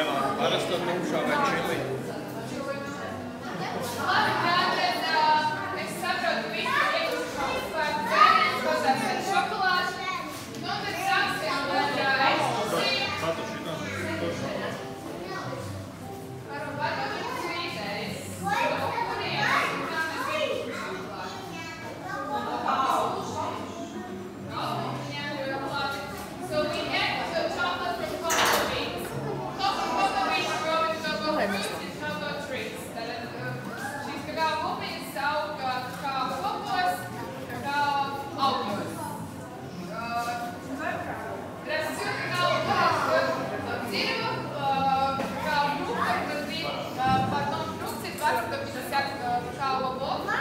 Evo, ono što mušava čili. Классика 50 ВК «Лобок».